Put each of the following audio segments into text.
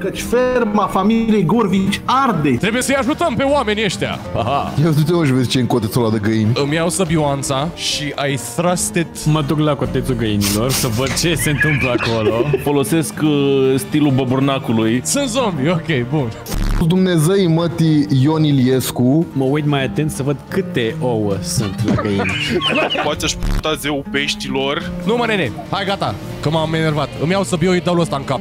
căci ferma familiei Gorvici arde. Trebuie să-i ajutăm pe oamenii ăștia. Aha. Ia du-te mă și vezi ce e în cotețul ăla de găini. Îmi iau săbioanța și I thrust it. Mă duc la cotețul găinilor să văd ce se întâmplă acolo. Folosesc uh, stilul băbârnacului. Sunt zombie, ok, bun. Dumnezei mătii Ion Iliescu, Mă uit mai atent să văd câte ouă sunt la găini. Poate să-și putea zeul peștilor. Nu mă, nene, hai gata, că m-am enervat. Îmi iau săbioidalul ăsta în cap.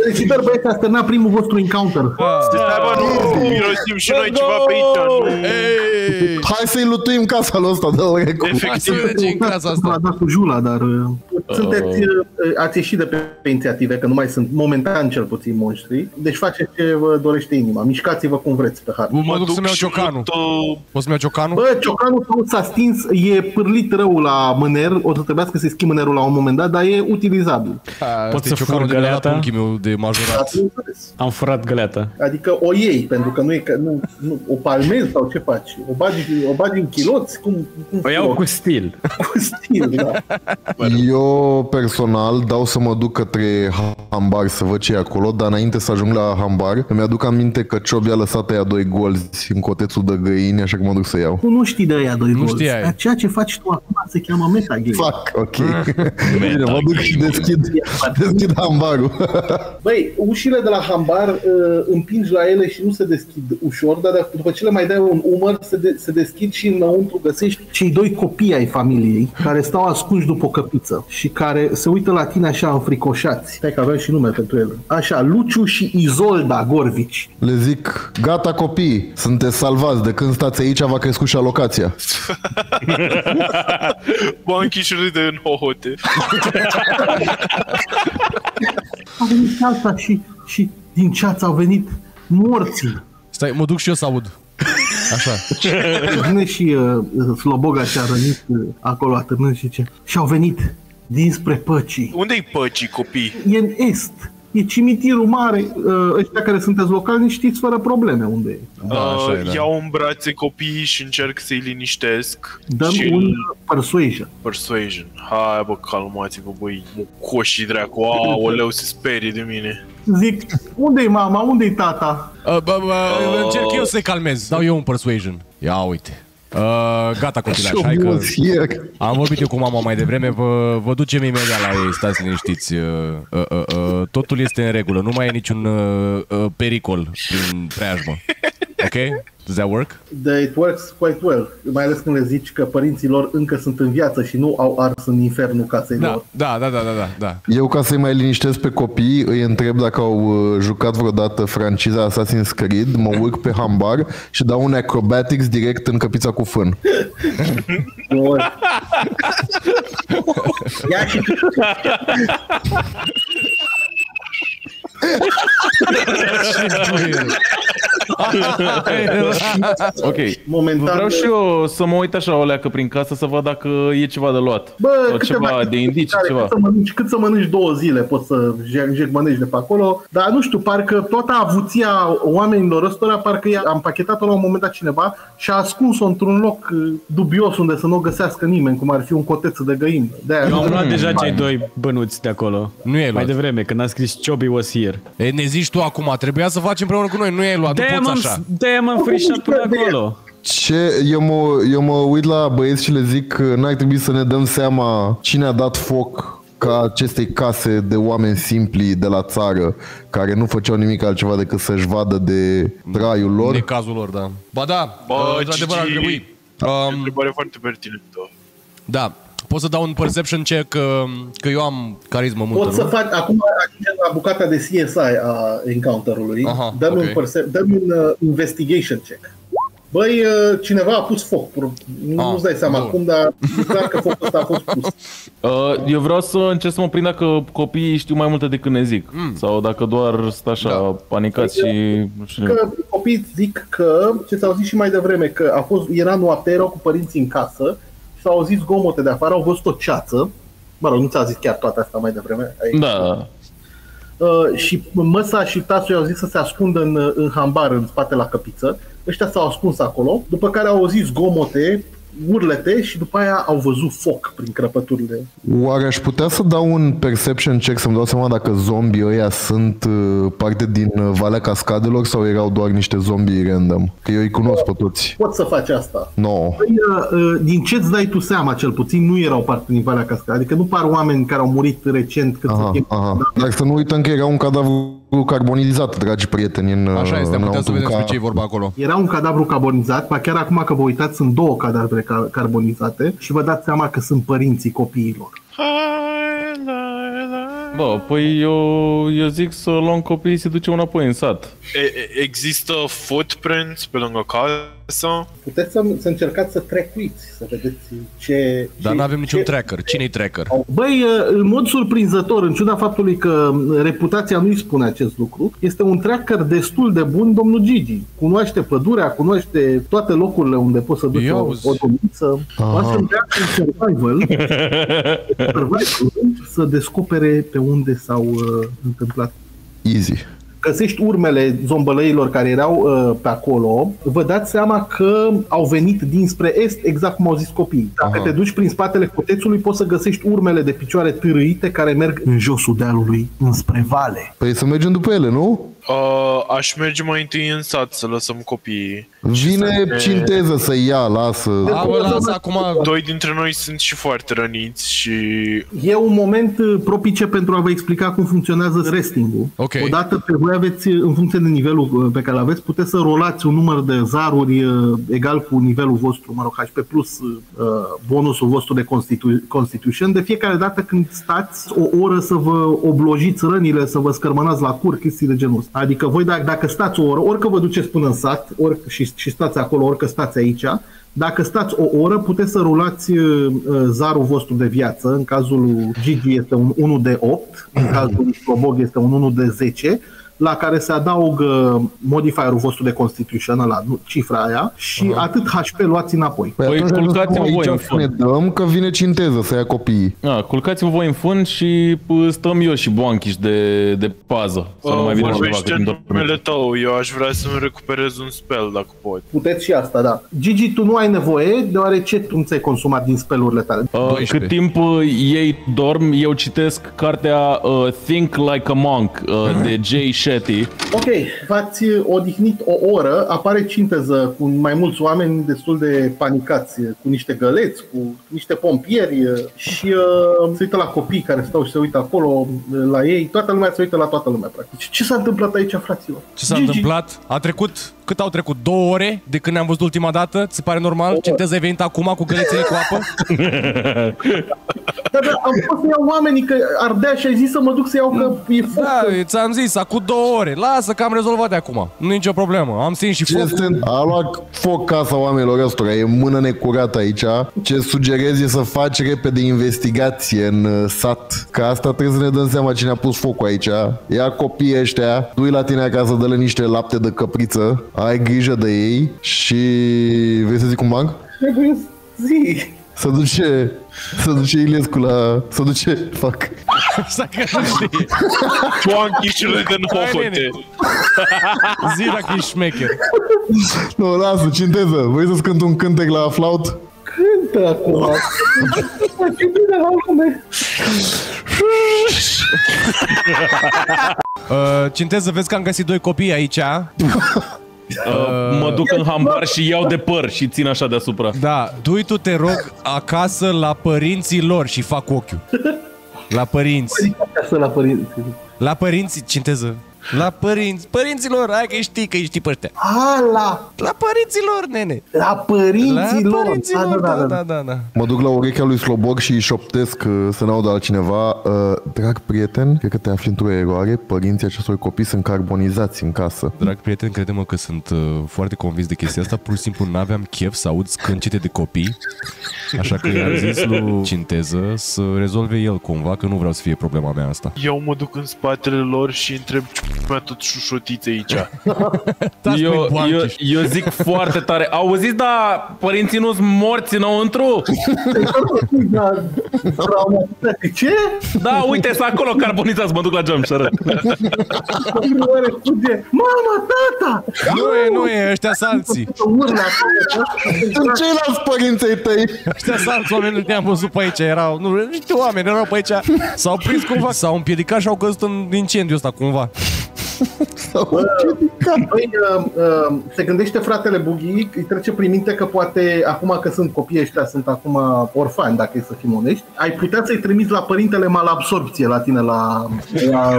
Felicitări băieți, ați terminat primul vostru encounter. Stai bă, nu mirosim și noi ceva pe aici. Nu. Ei! hai să-i lutuim casa lui ăsta de la Recu. Hai să Efectiv. vedem ce în casa L-a asta. dat cu Jula, dar uh, sunteți, uh, ați ieșit de pe, pe inițiative, că nu mai sunt momentan cel puțin monștri. Deci faceți ce vă dorește inima. Mișcați-vă cum vreți pe hartă. Mă duc să-mi iau și ciocanul. mut, uh, Poți să-mi iau ciocanul? Bă, ciocanul tău s-a stins, e pârlit rău la mâner, o să trebuiască să-i schimb mânerul la un moment dat, dar e utilizabil. Pot să ciocanul fur de la dat găleata? Unchiul meu de majorat. Ați înțeles. Am furat găleata. Adică o iei, pentru că nu e că nu, nu o palmezi sau ce faci? O bagi, o bagi în chiloți? Cum, cum O iau cu stil. cu stil, da. Eu personal dau să mă duc către hambar să văd ce e acolo, dar înainte să ajung la hambar, îmi aduc aminte că Ciobi a lăsat aia doi golzi în cotețul de găini, așa că mă duc să iau. Tu nu știi de aia doi golzi. știai. Dar Ceea ce faci tu acum se cheamă metagame. Fac, ok. Bine, mă duc și deschid, deschid hambarul. Băi, ușile de la hambar uh, împingi la ele și nu se deschid ușor, dar dacă- după ce le mai dai un umăr, se, de- se deschid și înăuntru găsești cei doi copii ai familiei care stau ascunși după o căpiță și care se uită la tine așa înfricoșați. Stai că avem și nume pentru ele. Așa, Luciu și Izolda Gorvici. Le zic, gata copii, sunteți salvați, de când stați aici va crescut și alocația. Banchi și râde în hohote. A venit ceața și, și din ceață au venit morții. Stai, mă duc și eu să aud. Așa. Vine și uh, Sloboga și-a rănit uh, acolo atârnând și ce. Și au venit dinspre păcii. Unde-i păcii, copii? E în est. E cimitirul mare. Uh, Ăștia care sunteți locali știți fără probleme unde e. Da, așa e, uh, da. Iau în brațe copiii și încerc să-i liniștesc. Dăm și un persuasion. Persuasion. Hai bă, calmați-vă băi, coșii dracu, aoleu, se sperie de mine. Zic, unde-i mama, unde-i tata? Uh, bă, bă, încerc eu să-i calmez. Dau eu un persuasion. Ia uite. Uh, gata, copilași, hai că am vorbit eu cu mama mai devreme, vă, vă ducem imediat la ei, stați liniștiți. Uh, uh, uh, uh, totul este în regulă, nu mai e niciun uh, uh, pericol prin preajmă. Ok? Does that work? The, it works quite well. Mai ales când le zici că părinții lor încă sunt în viață și nu au ars în infernul casei Da, lor. da, da, da, da, da, da. Eu, ca să-i mai liniștesc pe copii, îi întreb dacă au uh, jucat vreodată franciza Assassin's Creed, mă urc pe hambar și dau un acrobatics direct în căpița cu fân. Bun. Ia și Ok. momentan... Vreau și eu să mă uit așa o leacă prin casă să văd dacă e ceva de luat. Bă, Sau câteva ceva de indicii, care, ceva. Cât să, mănânci, cât să mănânci două zile poți să jeg- jegmănești de pe acolo, dar nu știu, parcă toată avuția oamenilor ăstora, parcă i-a am pachetat-o la un moment dat cineva și a ascuns-o într-un loc uh, dubios unde să nu o găsească nimeni, cum ar fi un coteț de găini. De-aia Eu am luat nu- deja cei doi bănuți de acolo. Nu e Mai luat. devreme, când a scris Chubby was here. E, ne zici tu acum, trebuia să faci împreună cu noi, nu e luat, nu De-aia poți m-am, așa. de-aia m-am frișat până acolo. Ce? Eu mă, eu mă uit la băieți și le zic că n-ar trebui să ne dăm seama cine a dat foc ca acestei case de oameni simpli de la țară care nu făceau nimic altceva decât să-și vadă de traiul lor. De cazul lor, da. Ba da, Bă, uh, într-adevăr ar Gigi. trebui. E o Um, întrebare foarte pertinentă. da, pot să dau un perception check că, că eu am carismă multă, Poți să nu? faci, acum ajungem la bucata de CSI a encounterului, Aha, dăm, ok. un perce- dăm un uh, investigation check. Băi, uh, cineva a pus foc, Pro- nu Ah, nu-ți dai seama bun. cum, dar e clar că focul ăsta a fost pus. Uh, eu vreau să încerc să mă prind dacă copiii știu mai multe decât ne zic. Mm. Sau dacă doar stă așa Da. panicați și... Nu știu. Că copiii zic că, ce ți-au zis și mai devreme, că a fost, era noapte, erau cu părinții în casă și s-au auzit zgomote de afară, au văzut o ceață. Mă rog, nu ți-a zis chiar toate astea mai devreme. Ai- Da. Uh, și măsa și tasul i-au zis să se ascundă în, în hambar, în spate la căpiță. Ăștia s-au ascuns acolo, după care au auzit zgomote urlete și după aia au văzut foc prin crăpăturile. Oare aș putea să dau un perception check să-mi dau seama dacă zombii ăia sunt uh, parte din uh, Valea Cascadelor sau erau doar niște zombii random? Că eu îi cunosc pe toți. Poți să faci asta. No. Păi, uh, uh, din ce îți dai tu seama, cel puțin, nu erau parte din Valea Cascadelor. Adică nu par oameni care au murit recent cât Aha, timp. aha. Dar să nu uităm că era un cadavru carbonizat, dragi prieteni, în Așa este, în puteți să înăuntru, vedeți ca- pe ce e vorba acolo. Era un cadavru carbonizat, ba chiar acum că vă uitați, sunt două cadavre ca- carbonizate și vă dați seama că sunt părinții copiilor. Bă, păi eu, eu zic să luăm copiii și se duce înapoi în sat. E, e- există footprints pe lângă casă? Puteți să, să încercați să trecuiți, să vedeți ce... Dar ce- nu avem niciun ce- tracker. Cine-i tracker? Băi, în mod surprinzător, în ciuda faptului că reputația nu-i spune acest lucru, este un tracker destul de bun, domnul Gigi. Cunoaște pădurea, cunoaște toate locurile unde poți să duci Ia o, uzi. o domniță. Poate să încearcă în survival, survival să descopere pe unde s-au uh, întâmplat Easy. Găsești urmele zombălăilor care erau uh, pe acolo, vă dați seama că au venit dinspre est, exact cum au zis copiii. Dacă Aha. te duci prin spatele cotețului, poți să găsești urmele de picioare târâite care merg în josul dealului, înspre vale. Păi să mergem după ele, nu? Uh, aș merge mai întâi în sat să lăsăm copiii. Vine ne- cinteză să ia, lasă. A, bă, lasă acum... Doi dintre noi sunt și foarte răniți și E un moment uh, propice pentru a vă explica cum funcționează resting-ul. Ok. Odată pe voi aveți, uh, în funcție de nivelul uh, pe care îl aveți, puteți să rolați un număr de zaruri uh, egal cu nivelul vostru, mă rog, HP plus uh, bonusul vostru de Constitu- Constitution. De fiecare dată când stați o oră să vă oblojiți rănile, să vă scărmănați la cur, chestii de genul ăsta. Adică voi dacă, dacă stați o oră, orică vă duceți până în sat, ori și, și stați acolo, orică stați aici, dacă stați o oră, puteți să rulați uh, uh, zarul vostru de viață. În cazul lui Gigi este un 1 de 8, în cazul lui Slobog este un 1 de 10, la care se adaugă modifierul vostru de Constitution, la cifra aia, și uh-huh. atât HP luați înapoi. Păi, atunci culcați-vă aici voi în să fund. ne dăm că vine cinteză să ia copiii. A, culcați-vă voi în fund și pă, stăm eu și Boanchiș de, de pază. Să nu mai vină altceva vorbește cât în îmi numele dormit. tău. Eu aș vrea să-mi recuperez un spell dacă pot. Puteți și asta, da. Gigi, tu nu ai nevoie, deoarece tu nu ți-ai consumat din spelurile tale. Uh, 12. cât timp uh, ei dorm, eu citesc cartea uh, Think Like a Monk uh, de Jay Shetty. Ok, v-ați odihnit o oră, apare cinteză cu mai mulți oameni destul de panicați, cu niște găleți, cu niște pompieri și uh, se uită la copii care stau și se uită acolo uh, la ei, toată lumea se uită la toată lumea, practic. Ce s-a întâmplat aici, fraților? Ce s-a Gigi, întâmplat? A trecut, cât au trecut? Două ore de când ne-am văzut ultima dată? Ți se pare normal? Cinteza ai venit acum cu gălețele cu apă? Da, da, am fost să iau oamenii că ardea și ai zis să mă duc să iau că e foc. Da, ți-am zis, acum două ore. Lasă că am rezolvat de acum. Nu e nicio problemă. Am stins și Ce foc. este? A luat foc casa oamenilor ăstora, e mână necurată aici. Ce sugerez e să faci repede investigație în uh, sat. Că asta trebuie să ne dăm seama cine a pus focul aici. Ia copiii ăștia, du la tine acasă, dă-le niște lapte de căpriță, ai grijă de ei și... Vrei să zic un mag? Trebuie zi. Să duce, să duce Iliescu la... Să duce... Fac. Asta că nu știi. Cu anchișurile din Hai, hohote. nene. Zi dacă ești șmecher. Nu, lasă, cinteză. Vrei să-ți cânt un cântec la flaut? Cântă acum. Ce bine la lume. Uh, Cinteză, vezi că am găsit doi copii aici. Uh, mă duc în hambar și iau de păr și țin așa deasupra. Da, du tu te rog acasă la părinții lor și fac ochiul. La părinți. Acasă la părinți. La părinți, cinteză. La părinți. Părinților, hai că știi că știi pe ăștia. Ala, La părinților, nene. la La părinții lor. părinților, Da, da, da, da, da. Mă duc la urechea lui Slobog și îi șoptesc uh, să n-audă altcineva. Uh, drag prieten, cred că te afli într-o eroare. Părinții acestor copii sunt carbonizați în casă. Drag prieten, crede-mă că sunt uh, foarte convins de chestia asta. Pur și simplu n-aveam chef să aud scâncete de copii. Așa că i-am zis lui Cinteză să rezolve el cumva, că nu vreau să fie problema mea asta. Eu mă duc în spatele lor și întreb mea tot șușotiți aici. Taci, Eu, măi, eu, Boanchiș. eu zic foarte tare. Auziți, da, părinții nu sunt morți înăuntru? Da, traumatizat. Ce? Da, uite, sunt acolo carbonizați, mă duc la geam și arăt. Oare fuge? Mama, tata! Nu e, nu e, ăștia sunt alții. Urlă acolo. Sunt ceilalți părinței tăi. Ăștia sunt alți oameni, nu te-am văzut pe aici, erau, nu, niște oameni erau pe aici, s-au prins cumva, s-au împiedicat și au căzut în incendiu ăsta cumva. Băi, uh, uh, se gândește fratele Bughi, îi trece prin minte că poate, acum că sunt copii ăștia, sunt acum orfani, dacă e să fim onești, ai putea să-i trimiți la părintele malabsorpție la tine la, la, la,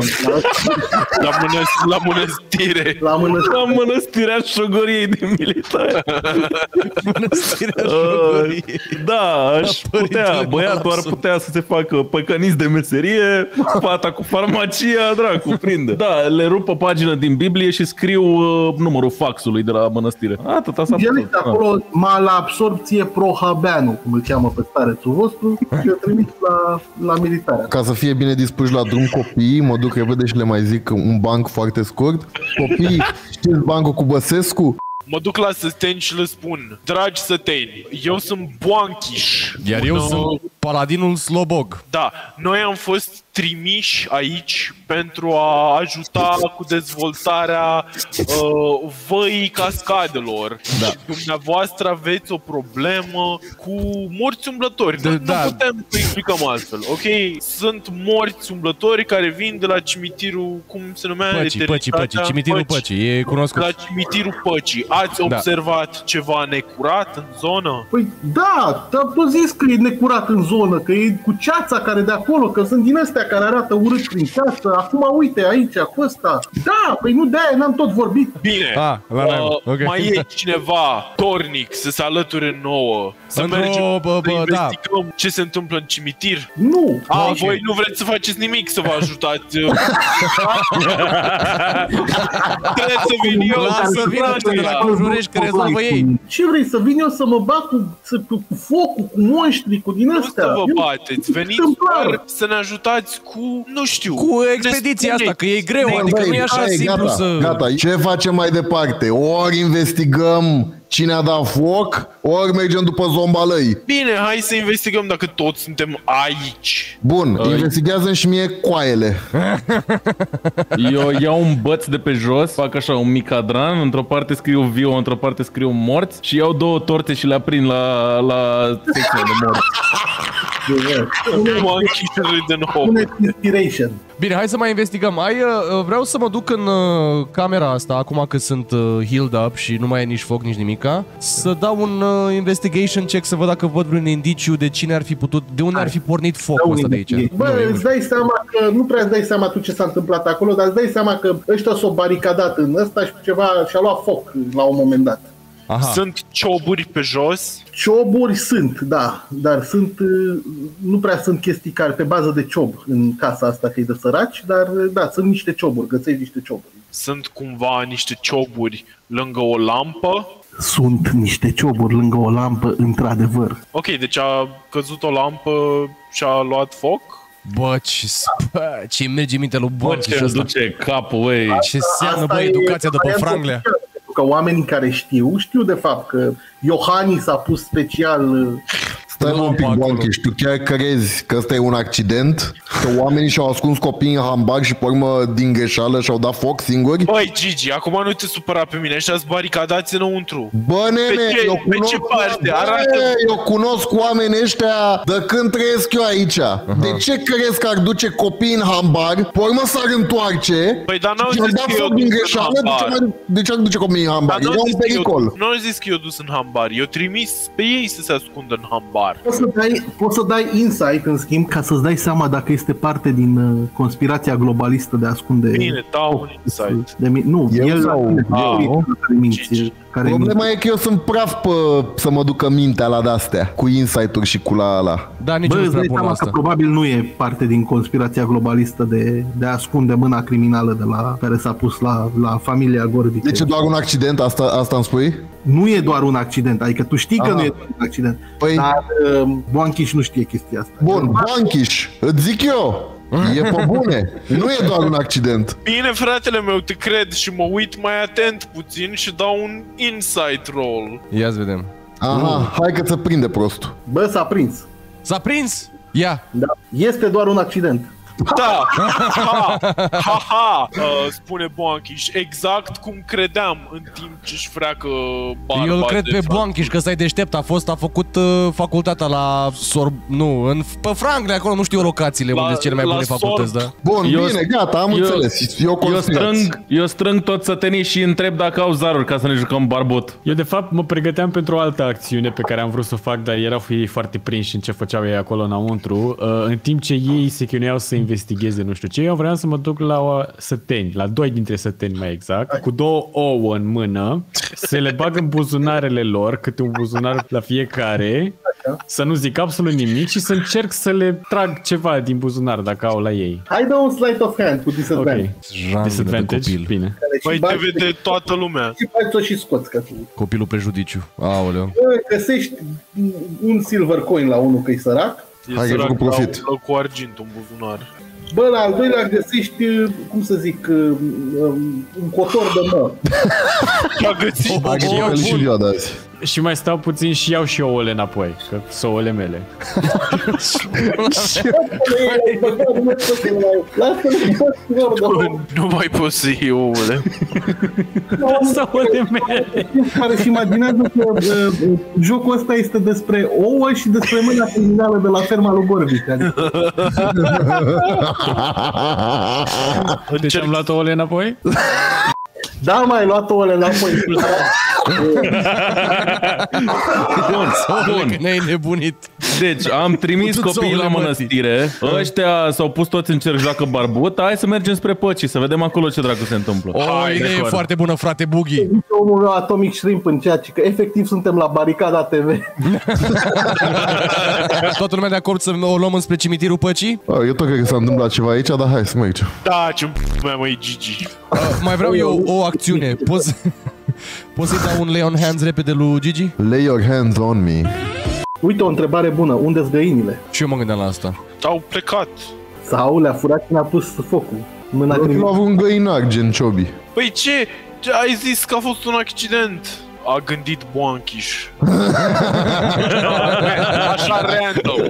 La, mânăs- la mănăstire. la mână. La mănăstirea șogoriei de militar. Mănăstirea Uh, Șogoriei. da, aș părintele putea, băiatul ar Malabsorb. putea să se facă păcănist de meserie, fata cu farmacia, dracu, prinde. Da, le rup o pagină din Biblie și scriu uh, numărul faxului de la mănăstire. Atâta s-a El făcut. este acolo malabsorpție prohabeanu, cum îl cheamă pe starețul vostru, și o trimis la, la militare. Ca să fie bine dispuși la drum copiii, mă duc repede și le mai zic un banc foarte scurt. Copii, știți bancul cu Băsescu? Mă duc la săteni și le spun, dragi săteni, eu sunt Boanchiș. Iar eu Un, sunt uh, paladinul Slobog. Da, noi am fost trimiși aici pentru a ajuta cu dezvoltarea uh, văii cascadelor. Da. Și dumneavoastră aveți o problemă cu morți umblători. Da, nu, da. nu putem să explicăm altfel, ok? Sunt morți umblători care vin de la cimitirul, cum se numea? Păcii, păcii, Eternitatea? păcii, cimitirul păcii, e cunoscut. La cimitirul păcii. Ați Da. observat ceva necurat în zonă? Păi da, te-am tot zis că e necurat în zonă, că e cu ceața care de acolo, că sunt din astea care arată urât prin ceață. Acum uite aici, cu ăsta. Da, păi nu de-aia n-am tot vorbit. Bine. Ah, la naibă, ok. Mai e cineva tornic să se alăture nouă. Să Într-o, mergem bă, să bă, da. investigăm ce se întâmplă în cimitir. Nu, A, Ok. voi nu vreți să faceți nimic să vă ajutați. Trebuie să vin eu. Lasă vină ăștia de la Conjurești că rezolvă ei. Ce vrei, să vin eu să mă bat cu, să, cu, cu focul, cu monștri, cu din Nu astea? să vă Eu- bateți, veniți Întâmplare. doar să ne ajutați cu, nu știu, Cu ne expediția asta, spuneți. că e greu, Băi, adică băi, nu e așa hai, simplu gata, să... Gata, ce facem mai departe? Ori investigăm cine a dat foc, ori mergem după zombalăi. Bine, hai să investigăm dacă toți suntem aici. Bun, investigează și mie coaiele. Eu iau un băț de pe jos, fac așa un mic cadran, într-o parte scriu viu, într-o parte scriu morți și iau două torțe și le aprind la, la secția de morți. Nu am închis de nou. Pune inspiration. Bine, hai să mai investigăm. Ai, uh, vreau să mă duc în uh, camera asta, acum că sunt uh, healed up și nu mai e nici foc, nici nimica, să dau un uh, investigation check să văd dacă văd vreun indiciu de cine ar fi putut, de unde ar fi pornit focul ăsta de aici. Bă, îți dai seama că, nu prea îți dai seama tu ce s-a întâmplat acolo, dar îți dai seama că ăștia s-au baricadat în ăsta și ceva și-a luat foc la un moment dat. Aha. Sunt cioburi pe jos. Cioburi sunt, da, dar sunt, uh, nu prea sunt chestii care pe bază de ciob în casa asta că e de săraci, dar uh, da, sunt niște cioburi, găsești niște cioburi. Sunt cumva niște cioburi lângă o lampă. Sunt niște cioburi lângă o lampă, într-adevăr. Ok, deci a căzut o lampă și a luat foc. Bă, ce, bă, ce merge minte lui Bă, Borchi ce și îmi ăsta. duce capul, băi. Ce înseamnă, Asta bă, e educația după varianta Franglea? oficială, Pentru că oamenii care știu, știu de fapt că Iohannis a pus special uh, Stai mă un pic, acolo. Boanchiș, tu chiar crezi că ăsta e un accident? Că oamenii și-au ascuns copiii în hambar și pe urmă din greșeală și-au dat foc singuri? Băi, Gigi, acum nu te supăra pe mine, ăștia baricadați înăuntru. Bă, nene, Pe ce- eu pe cunosc, ce parte? Bă, Arată- eu cunosc oamenii ăștia de când trăiesc eu aici. De ce crezi că ar duce copii în hambar, pe urmă s-ar întoarce Păi, dar n-au și-ar zis da că eu foc din dus în greșeală? De ce, hambar. mai- de ce ar duce copiii în hambar? Dar Era n-au un zis, că eu, pericol. n-au zis că eu dus în hambar, eu trimis pe ei să se ascundă în hambar. Poți să, dai, poți să dai insight, în schimb, ca să-ți dai seama dacă este parte din uh, conspirația globalistă de a ascunde... Bine, dau un insight. De, mi- nu, Eu el sau- la eu? care minți, care Problema e că eu sunt praf pe să mă ducă mintea la de-astea, cu insight-uri și cu la ala. Da, nici Bă, nu îți prea dai bun la seama că asta. probabil nu e parte din conspirația globalistă de, de a ascunde mâna criminală de la care s-a pus la, la familia Gordic. Deci e doar un accident, asta, asta îmi spui? Nu e doar un accident, adică tu știi că Aha. nu e doar un accident, Păi- dar uh, Boanchiș nu știe chestia asta. Bun, Banchiș, îți zic eu, E pe bune. Nu e doar un accident. Bine, fratele meu, te cred și mă uit mai atent puțin și dau un insight roll. Ia să vedem. Aha, hai că ți prinde prostul. Bă, s-a prins. S-a prins? Ia. Da. Este doar un accident. Da! Ha! Ha! ha. Uh, spune Boanchiș, exact cum credeam în timp ce își freacă barba Eu îl cred de pe fapt. Boanchiș că ăsta e deștept. A fost, a făcut uh, facultatea la Sor... Nu, în, pe Franklin acolo, nu știu locațiile La- unde sunt cele mai la bune facultăți, Sorb. da? Bun, Eu- bine, gata, am eu- înțeles. Eu, Eu conspirați. strâng, eu strâng toți sătenii și întreb dacă au zaruri ca să ne jucăm barbot. Eu de fapt mă pregăteam pentru o altă acțiune pe care am vrut să o fac, dar erau ei foarte prinși în ce făceau ei acolo înăuntru. Uh, În timp ce ei se chinuiau să investigheze nu știu ce, eu vreau să mă duc la o săteni, la doi dintre săteni mai exact, cu două ouă în mână, să le bag în buzunarele lor, câte un buzunar la fiecare, să nu zic absolut nimic și să încerc să le trag ceva din buzunar dacă au la ei. Hai dă un slide of hand cu Ok. disadvantage. Janzele de Disadvantage? copil. Bine. Care și Păi bagi- te vede toată lumea. Și faci-o și scoți ca tu. Copilul prejudiciu. Aoleu. Bă, Găsești un silver coin la unul că e sărac. E Hai că ai sărac, făcut dar profit. umblă cu argint în buzunar. Bă, la al doilea găsești, cum să zic, um, un cotor de mă. Și a găsit Hai că e și ziua de azi. Și mai stau puțin și iau și ouăle înapoi, că sunt ouăle mele. Lasă-le, Nu mai poți să iei ouăle. Sunt ouăle mele. care își imaginează că uh, jocul ăsta este despre ouă și despre mâna criminală de la ferma lui Gorvic. Adică, Deci Încerc am luat ouăle înapoi? da, mai luat ouăle înapoi. Bun, bun. Ne-ai nebunit. Deci, am trimis Cu copiii la țouăle, mătii. mănăstire. Ăștia s-au pus toți în cerc, joacă barbut. Hai să mergem spre păcii, să vedem acolo ce dracu se întâmplă. O idee acord. foarte bună, frate Bughi. Omul meu Atomic Shrimp în ceea ce că efectiv suntem la baricada TV. Toată lumea de acord să o luăm înspre cimitirul păcii? A, Eu tot cred că s-a întâmplat ceva aici, dar hai să mergem. Da, ce mea măi, Gigi. Uh, mai vreau eu o acțiune. Poți, poți să-i dau un lay on hands repede lui Gigi? Lay your hands on me. Uite o întrebare bună, unde-s găinile? Și eu mă gândeam la asta. Au plecat. Sau le-a furat și ne-a pus focul. Mâna Eu criminală. am un găinac gen Ciobi. Păi ce? Ce Ai zis că a fost un accident. A gândit Boanchiș. Așa random.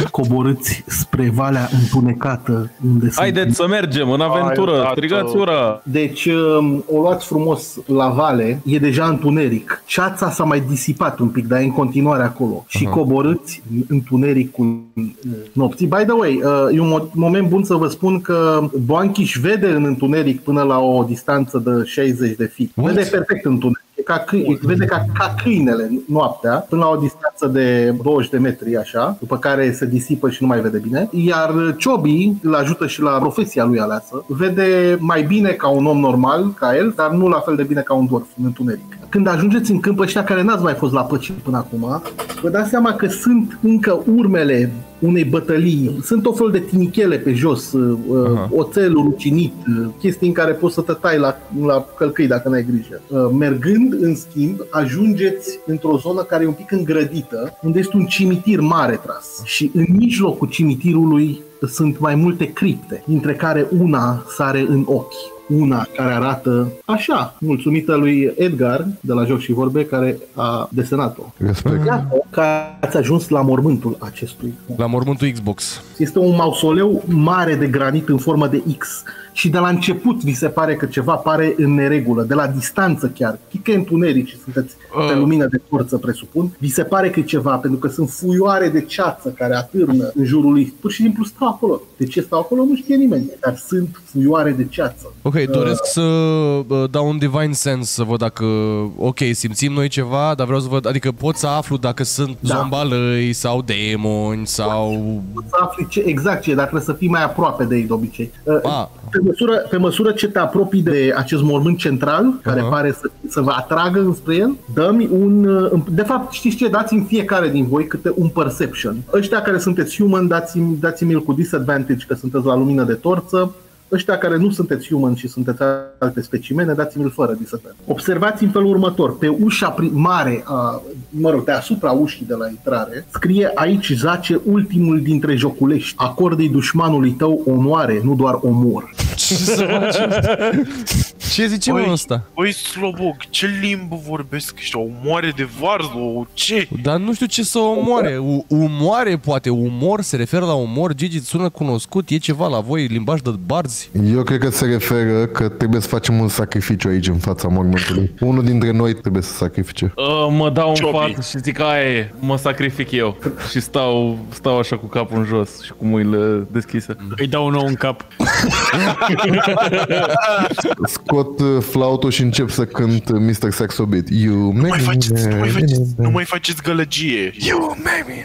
Coborâți spre Valea Întunecată, unde sunt Haideți să mergem în aventură, Hai, strigați tată. ura! Deci um, o luați frumos la vale, e deja întuneric. Ceața s-a mai disipat un pic, dar e în continuare acolo. Și coborâți în întunericul uh, nopții. By the way, uh, e un mo- moment bun să vă spun că Boanchiș vede în întuneric până la o distanță de 60 de feet. What? Vede perfect întuneric. E ca câine, vede ca, ca câinele noaptea, până la o distanță de 20 de metri, așa, după care se disipă și nu mai vede bine. Iar Ciobi îl ajută și la profesia lui aleasă. Vede mai bine ca un om normal, ca el, dar nu la fel de bine ca un dwarf în întuneric. Când ajungeți în câmp ăștia care n-ați mai fost la păcii până acum, vă dați seama că sunt încă urmele unei bătălii. Sunt o fel de tinichele pe jos, uh, uh, oțelul rucinit, uh, chestii în care poți să te tai la, la călcâi dacă n-ai grijă. Uh, Mergând, în schimb, ajungeți într-o zonă care e un pic îngrădită, unde este un cimitir mare tras. Și în mijlocul cimitirului sunt mai multe cripte, dintre care una sare în ochi. Una care arată așa, mulțumită lui Edgar de la Joc și Vorbe, care a desenat-o. Respect. Iată că ați ajuns la mormântul acestui om. La mormântul Xbox. Este un mausoleu mare de granit în formă de X și de la început vi se pare că ceva pare în neregulă, de la distanță chiar, chit că e întuneric și sunteți pe lumină de forță, presupun, vi se pare că e ceva, pentru că sunt fuioare de ceață care atârnă în jurul lui. Pur și simplu stau acolo. De ce stau acolo nu știe nimeni, dar sunt fuioare de ceață. Ok, doresc să uh, dau un divine sense să văd dacă, ok, simțim noi ceva, dar vreau să văd, adică pot să aflu dacă sunt Da. zombalăi sau demoni sau... să afli ce, exact ce e, dar trebuie să fii mai aproape de ei de obicei. Ah. Pe măsură, pe măsură ce te apropii de acest mormânt central, care pare să, să vă atragă înspre el, dă-mi un... uh, De fapt, știți ce? Dați-mi fiecare din voi câte un perception. Ăștia care sunteți human, dați-mi, dați-mi-l cu disadvantage, că sunteți la lumină de torță. Ăștia care nu sunteți human și sunteți alte specimene, dați-mi-l fără disappear. Observați în felul următor. Pe ușa mare, a, mă rog, deasupra ușii de la intrare, scrie aici zace ultimul dintre joculești. Acordei dușmanului tău onoare, nu doar omor. Ce să Ce zice mă ăsta? Băi, Slobog, ce limbă vorbesc ăștia? Omoare de varză? Ce? Dar nu știu ce să omoare. U- umoare, poate. Umor se referă la umor. Gigi, îți sună cunoscut? E ceva la voi, limbaj de barzi? Eu cred că se referă că trebuie să facem un sacrificiu aici în fața mormântului. Unul dintre noi trebuie să sacrifice. Uh, mă dau în Ciopi. față și zic, aia e, mă sacrific eu. și stau, stau așa cu capul în jos și cu mâinile deschise. Îi dau un nou în cap. Scot uh, flautul și încep să cânt uh, Mr. Saxo Beat. You Nu mai make faceți, nu mai me... faceți, nu mai faceți gălăgie. You make me...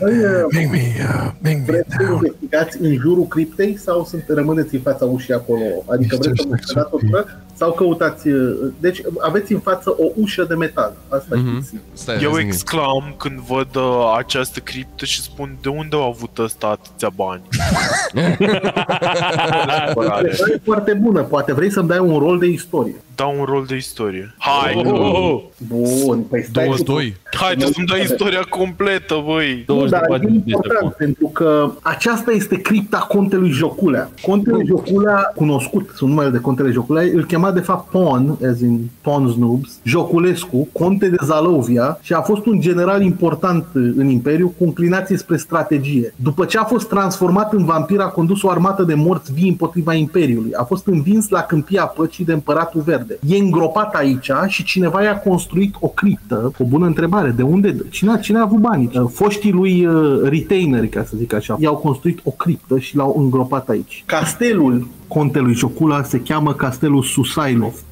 Make me... uh, Make me... Vreți să investigați în jurul criptei sau sunt, rămâneți în fața ușii acolo? Adică vreți să vă dați o tură sau căutați... uh, Deci aveți în față o ușă de metal. Asta Mhm. știți. Stai, Eu hai zi-mi. exclam când văd uh, această criptă și spun de unde au avut ăsta atâția bani? Întrebare foarte bună. Poate vrei să-mi dai un rol de istorie. Dau un rol de istorie. Hai, Oh, Bun, păi stai 22. hai să-mi dai istoria completă, băi. Nu, 20 de dar e pagini de important telefon. pentru că aceasta este cripta contelui Joculea. Contele Joculea, cunoscut sub numele de contele Joculea, îl chema de fapt Pon, as in Pon Noobs, Joculescu, conte de Zalovia și a fost un general important în Imperiu cu înclinație spre strategie. După ce a fost transformat în vampir, a condus o armată de morți vii împotriva Imperiului. A fost învins la câmpia păcii de împăratul verde. E îngropat aici și cineva i-a construit o criptă. O bună întrebare. De unde? Cine a, cine a avut banii? Uh, Foștii lui uh, retaineri, ca să zic așa, i-au construit o criptă și l-au îngropat aici. Castelul contelui Jocula se cheamă Castelul Susailoft.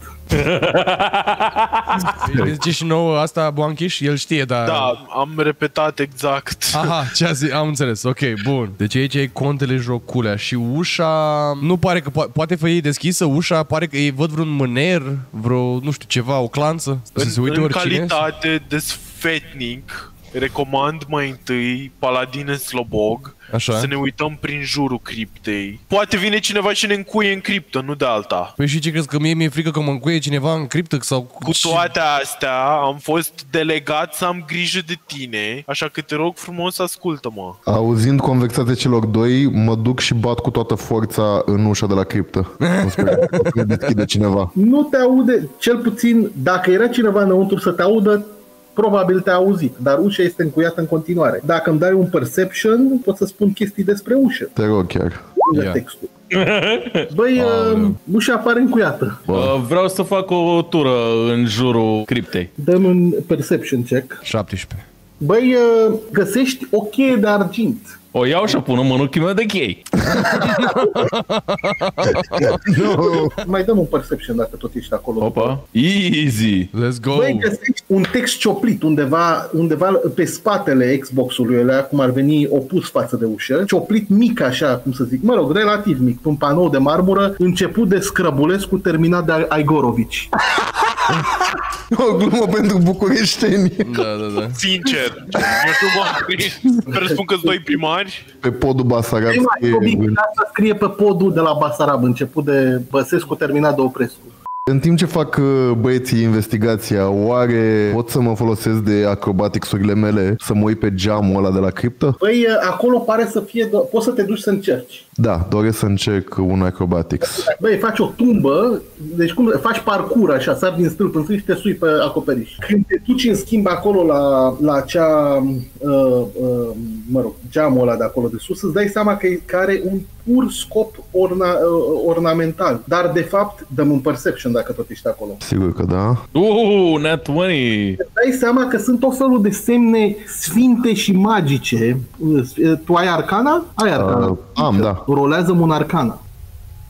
Îi Zice și nouă asta Boanchiș? El știe, dar... Da, am repetat exact. Aha, ce a zis? Am înțeles, ok, bun. Deci aici e contele Joculea și ușa... Nu pare că po- poate fi deschisă ușa, pare că ei văd vreun mâner, vreo, nu știu, ceva, o clanță, să se uite în oricine. calitate de sfetnic, recomand mai întâi Paladin în Slobog Așa. să ne uităm prin jurul criptei. Poate vine cineva și ne încuie în criptă, nu de alta. Păi și ce crezi că mie mi-e frică că mă încuie cineva în criptă sau... Cu toate astea, am fost delegat să am grijă de tine, așa că te rog frumos, ascultă-mă. Auzind conversația celor doi, mă duc și bat cu toată forța în ușa de la criptă. În speranța că ne deschide cineva. Nu te aude, cel puțin, dacă era cineva înăuntru să te audă, probabil te-a auzit, dar ușa este încuiată în continuare. Dacă îmi dai un perception, pot să spun chestii despre ușă. Te rog chiar. Lângă Ia. textul. Băi, uh, ușa apare încuiată. Uh, vreau să fac o tură în jurul criptei. Dăm un perception check. 17. Băi, uh, găsești o cheie de argint. O iau și o pun în mănuchii meu de chei. Mai dăm un perception dacă tot ești acolo. Opa. Easy. Let's go! Băi, găsești un text cioplit undeva, undeva pe spatele Xbox-ului ăla, cum ar veni opus față de ușă, cioplit mic așa, cum să zic, mă rog, relativ mic, pe un panou de marmură, început de Scrăbulescu, terminat de Aigorovici. O glumă pentru bucureșteni. Da, da, da. Sincer, nu știu, mă, presupun că doi primari. Pe podul Basarab Prima, scrie... obiectul asta scrie pe podul de la Basarab, început de Băsescu, terminat de Oprescu. În timp ce fac uh, băieții investigația, oare pot să mă folosesc de acrobatics-urile mele să mă uit pe geamul ăla de la criptă? Păi, acolo pare să fie, do- poți să te duci să încerci. Da, doresc să încerc un acrobatics. Băi, faci o tumbă, deci cum faci parcur așa, sari din stâlp în sus și te sui pe acoperiș. Când te duci în schimb acolo la, la acea, uh, uh, mă rog, geamul ăla de acolo de sus, îți dai seama că, e- că are un pur scop orna, uh, ornamental. Dar de fapt, dăm un perception dacă tot ești acolo. Sigur că da. Uh, net 20. Îți dai seama că sunt o felul de semne sfinte și magice. Uh, Tu ai arcana? Ai arcana. Uh, am, da. Rolează-mi un arcana.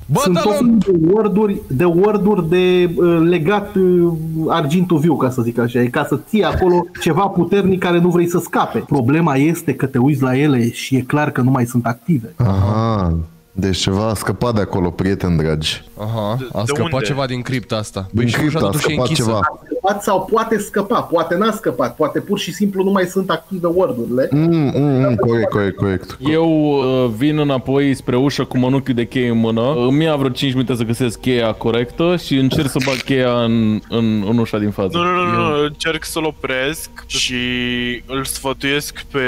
Bă, Sunt da, tot da. felul de worduri, de, worduri de uh, legat uh, argintul viu, ca să zic așa. E ca să ții acolo ceva puternic care nu vrei să scape. Problema este că te uiți la ele și e clar că nu mai sunt active. Aha. Deci ceva a scăpat de acolo, prieteni dragi. Aha, De- a de scăpat unde? ceva din cripta asta. Din și criptă ușa a totuși e scăpat închisă. ceva. A scăpat sau poate scăpa, poate n-a scăpat, poate pur și simplu nu mai sunt active word-urile. Mm, mm, mm, corect, corect, corect. Eu uh, vin înapoi spre ușă cu mănuchiul de cheie în mână, îmi ia vreo 5 minute să găsesc cheia corectă și încerc să bag cheia în, în, în ușa din față. Nu, nu, nu, nu, încerc să-l opresc și îl sfătuiesc pe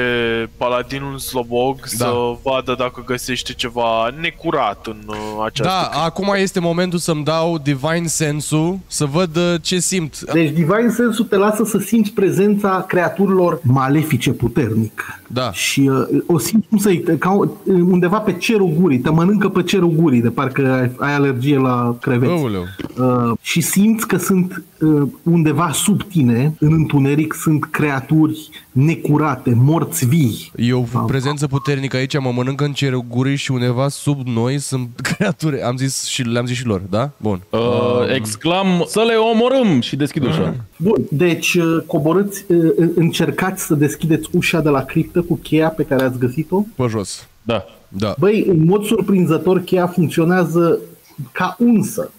paladinul Slobog Da. să vadă dacă găsește ceva necurat în uh, această Da, acum este momentul să-mi dau Divine Sense-ul, să văd uh, ce simt. Deci Divine Sense-ul te lasă să simți prezența creaturilor malefice puternic. Da. Și uh, o simți cum să-i, ca o- undeva pe cerul gurii, te mănâncă pe cerul gurii, de parcă ai, ai alergie la creveți. Aoleu. Uh, și simți că sunt uh, undeva sub tine, în întuneric, sunt creaturi necurate, morți vii. E o prezență puternică aici, mă mănâncă în cerul gurii și undeva sub noi sunt creaturi. Am zis și le-am zis și lor, da? Bun. Uh, exclam să le omorâm și deschid ușa. Bun, deci uh, coborâți, uh, încercați să deschideți ușa de la criptă cu cheia pe care ați găsit-o. Pe jos. Da. Da. Băi, în mod surprinzător, cheia funcționează ca unsă.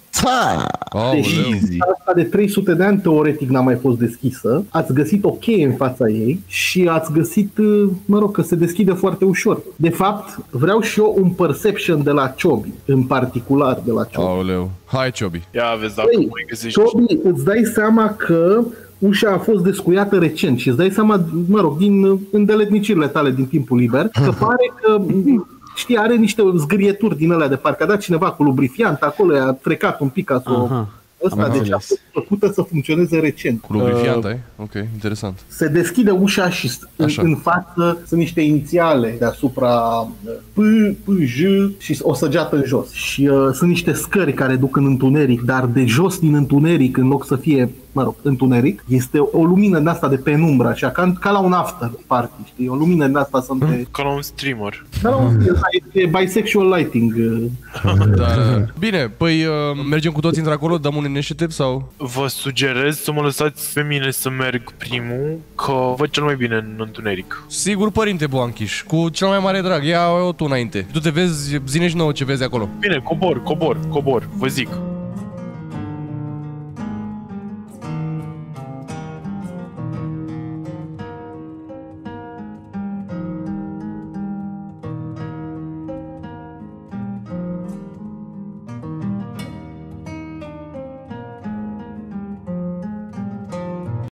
Deși Aoleu. asta de 300 de ani teoretic n-a mai fost deschisă, ați găsit o cheie în fața ei și ați găsit, uh, mă rog, că se deschide foarte ușor. De fapt, vreau și eu un perception de la Ciobi, în particular de la Ciobi. Aoleu. Hai, Ciobi. Ia vezi dacă Băi, mai găsești. Ciobi, îți dai seama că ușa a fost descuiată recent și îți dai seama, mă rog, din uh, îndeletnicirile tale din timpul liber, că pare că știi, are niște zgârieturi din alea de parcă a dat cineva cu lubrifiant acolo, i-a trecat un pic ca să o... Aha. Ăsta, Am deci a înțeles. fost făcută să funcționeze recent. Cu lubrifiant, ai? Ok, interesant. Se deschide ușa și în, Așa. în față sunt niște inițiale deasupra uh, P, P, J și o săgeată în jos. Și uh, sunt niște scări care duc în întuneric, dar de jos din întuneric, în loc să fie, mă rog, întuneric, este o lumină din asta de penumbră, așa, ca, ca la un after party, știi? O lumină din asta să te... Ca la un streamer. Ca la un e bisexual lighting. uh. Da, da, da. Bine, păi uh, mergem cu toții într-acolo, dăm un initiative sau? Vă sugerez să mă lăsați pe mine să merg primul, că văd cel mai bine în întuneric. Sigur, părinte Boanchiș, cu cel mai mare drag. Ia-o tu înainte. Tu te vezi, zine și nouă ce vezi acolo. Bine, cobor, cobor, cobor, vă zic.